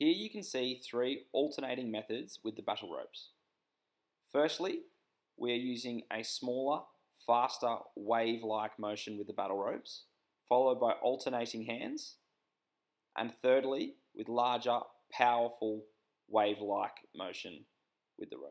Here you can see three alternating methods with the battle ropes. Firstly, we are using a smaller, faster wave-like motion with the battle ropes, followed by alternating hands, and thirdly, with larger, powerful wave-like motion with the ropes.